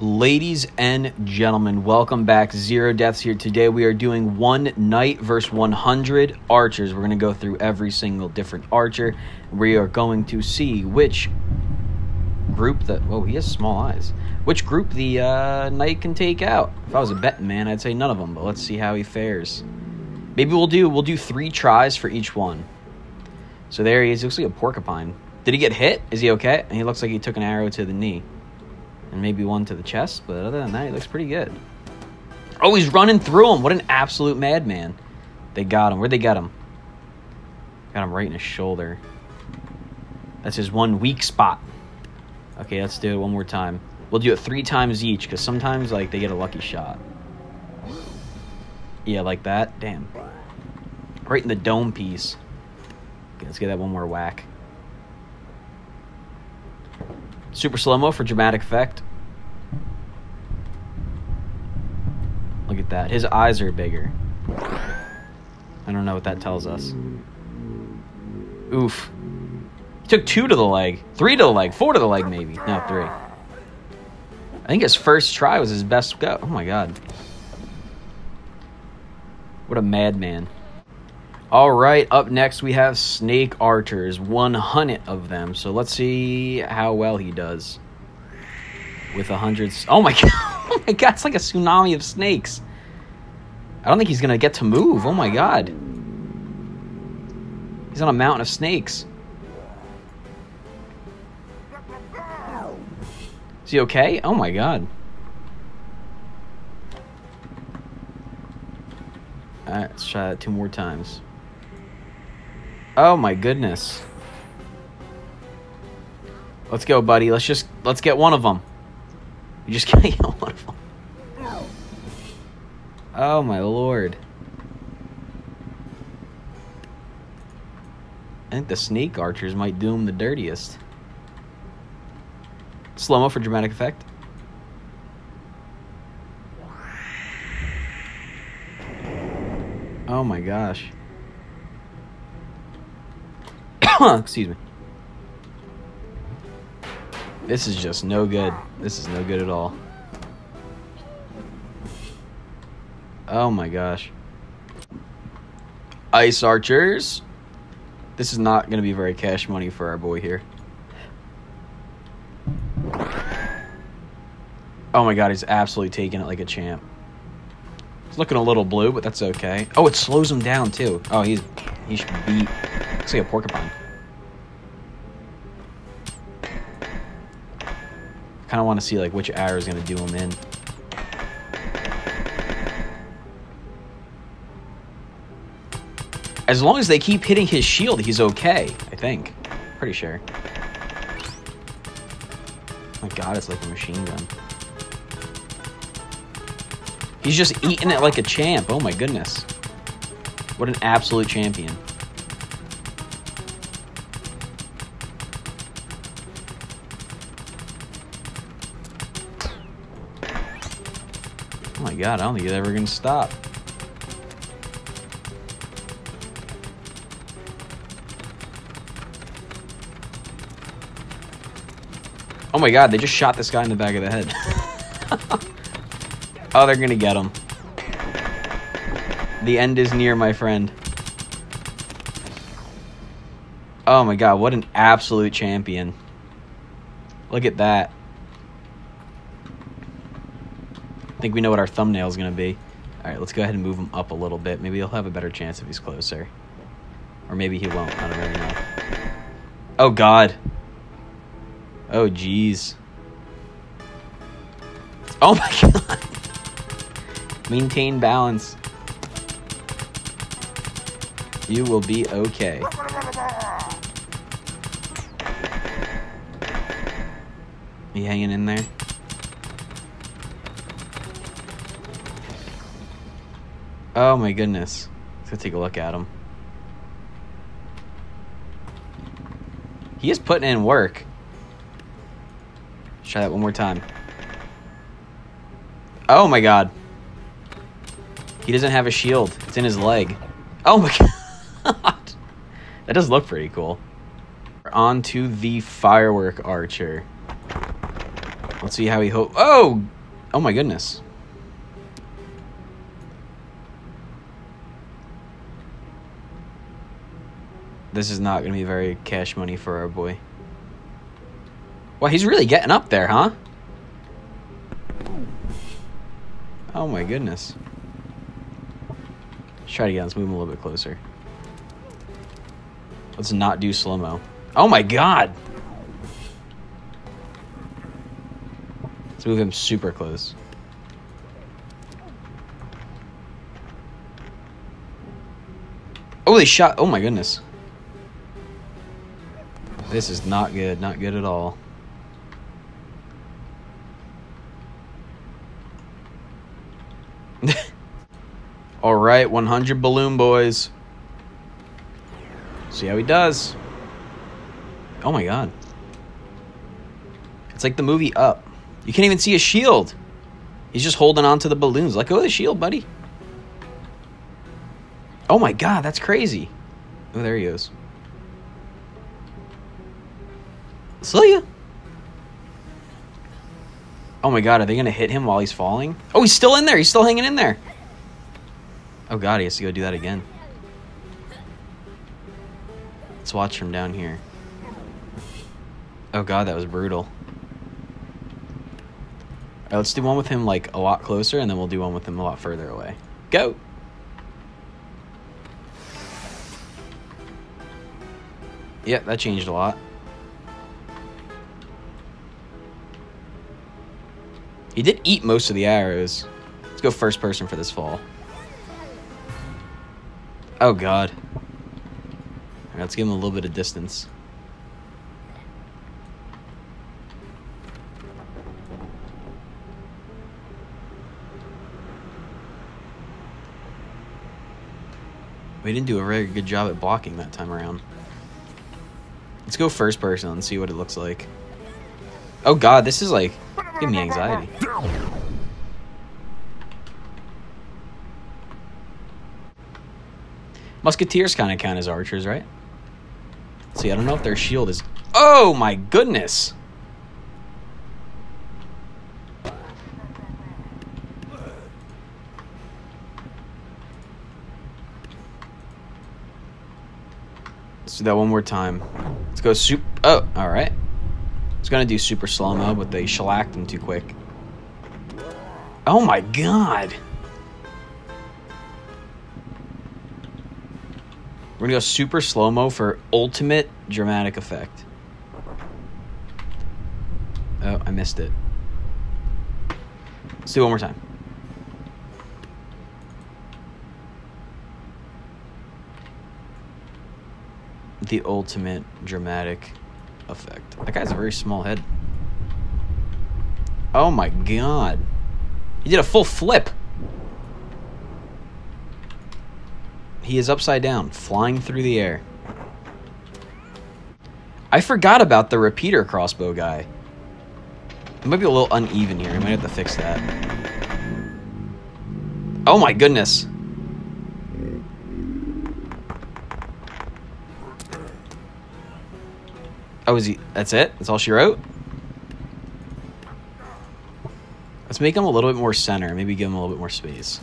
Ladies and gentlemen, welcome back. Zero Deaths here. Today we are doing one knight versus 100 archers. We're going to go through every single different archer. We are going to see which group that. Whoa, he has small eyes. Which group the uh, knight can take out. If I was a betting man, I'd say none of them, but let's see how he fares. Maybe we'll do we'll do three tries for each one. So there he is. He looks like a porcupine. Did he get hit? Is he okay? And he looks like he took an arrow to the knee and maybe one to the chest, but other than that, he looks pretty good. Oh, he's running through him. What an absolute madman. They got him. Where'd they get him? Got him right in his shoulder. That's his one weak spot. Okay, let's do it one more time. We'll do it three times each, because sometimes, like, they get a lucky shot. Yeah, like that. Damn. Right in the dome piece. Okay, let's get that one more whack. Super slow-mo for dramatic effect. Look at that. His eyes are bigger. I don't know what that tells us. Oof. He took two to the leg. Three to the leg. Four to the leg, maybe. No, three. I think his first try was his best go. Oh, my God. What a madman. All right, up next we have Snake Archers, 100 of them. So let's see how well he does with a hundred. Oh my god! Oh my god! It's like a tsunami of snakes. I don't think he's gonna get to move. Oh my god! He's on a mountain of snakes. Is he okay? Oh my god! Alright, let's try that two more times. Oh my goodness. Let's go, buddy. Let's just let's get one of them. You just can't get one of them. Oh my lord. I think the snake archers might do him the dirtiest. Slow mo for dramatic effect. Oh my gosh. Excuse me. This is just no good. This is no good at all. Oh my gosh. Ice Archers. This is not going to be very cash money for our boy here. Oh my god, he's absolutely taking it like a champ. He's looking a little blue, but that's okay. Oh, it slows him down too. Oh, he's he should beat. Looks like a porcupine. Kind of want to see like which arrow is going to do him in. As long as they keep hitting his shield, he's okay, I think. Pretty sure. Oh my god, it's like a machine gun. He's just eating it like a champ. Oh my goodness. What an absolute champion. My god, I don't think he's ever to stop. Oh my god, they just shot this guy in the back of the head. oh, they're to get him. The end is near, my friend. Oh my god, what an absolute champion. Look at that. Think we know what our thumbnail is going to be. All right, let's go ahead and move him up a little bit. Maybe he'll have a better chance if he's closer. Or maybe he won't. I don't really know. Oh, God. Oh, jeez. Oh, my God. Maintain balance. You will be okay. You hanging in there? Oh my goodness. Let's go take a look at him. He is putting in work. Let's try that one more time. Oh my god. He doesn't have a shield. It's in his leg. Oh my god. that does look pretty cool. On to the firework archer. Let's see how he hope. Oh, oh my goodness. This is not going to be very cash money for our boy. Well, he's really getting up there, huh? Oh my goodness. Let's try it again. Let's move him a little bit closer. Let's not do slow-mo. Oh my god! Let's move him super close. Oh, they shot. Oh my goodness. This is not good. Not good at all. all right, 100 balloon boys. See how he does. Oh my god. It's like the movie Up. You can't even see a shield. He's just holding on to the balloons. Let go of the shield, buddy. Oh my god, that's crazy. Oh, there he goes. See ya. Oh my god, are they gonna hit him while he's falling? Oh, he's still in there. He's still hanging in there. Oh god, he has to go do that again. Let's watch from down here. Oh god, that was brutal. Alright, let's do one with him like a lot closer, and then we'll do one with him a lot further away. Go! Yeah, that changed a lot. He did eat most of the arrows. Let's go first person for this fall. Oh god. Right, let's give him a little bit of distance. We didn't do a very good job at blocking that time around. Let's go first person and see what it looks like. Oh god, this is like giving me anxiety. Musketeers kind of count as archers, right? See, I don't know if their shield is... Oh my goodness! Let's do that one more time. Let's go soup. Oh, all right. I was gonna do super slow mo, but they shellacked him too quick. Oh my god! We're gonna go super slow mo for ultimate dramatic effect. Oh, I missed it. Let's do it one more time. The ultimate dramatic effect. That guy's a very small head. Oh my god. He did a full flip. He is upside down, flying through the air. I forgot about the repeater crossbow guy. It might be a little uneven here. I might have to fix that. Oh my goodness. Oh, is he? That's it? That's all she wrote? Let's make him a little bit more center. Maybe give him a little bit more space.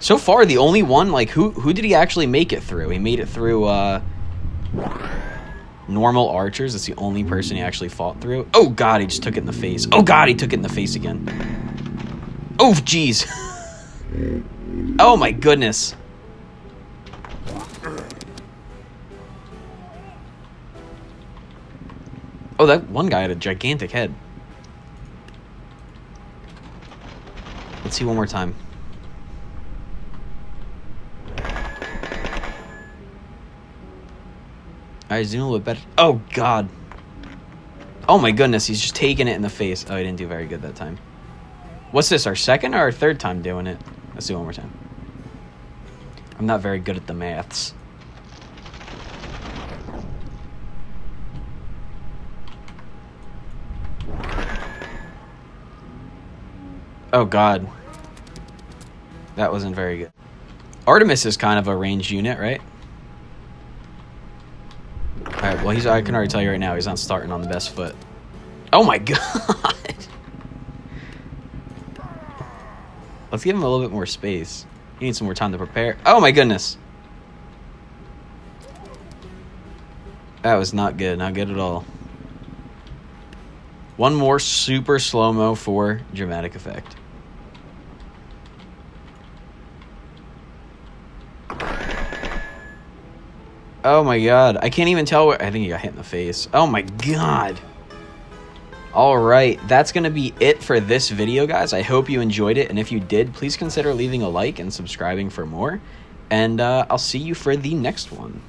So far, the only one, like, who who did he actually make it through? He made it through, uh... Normal archers. That's the only person he actually fought through. Oh, God, he just took it in the face. Oh, God, he took it in the face again. Oh, jeez. oh, my goodness. Oh, that one guy had a gigantic head. Let's see one more time. Alright, zoom a little bit better. Oh, God. Oh, my goodness. He's just taking it in the face. Oh, he didn't do very good that time. What's this, our second or our third time doing it? Let's do one more time. I'm not very good at the maths. Oh god. That wasn't very good. Artemis is kind of a ranged unit, right? Alright, well he's I can already tell you right now he's not starting on the best foot. Oh my god. Let's give him a little bit more space. He needs some more time to prepare. Oh my goodness. That was not good, not good at all. One more super slow-mo for dramatic effect. Oh my god. I can't even tell where... I think he got hit in the face. Oh my god. Alright, that's going to be it for this video, guys. I hope you enjoyed it, and if you did, please consider leaving a like and subscribing for more. And uh, I'll see you for the next one.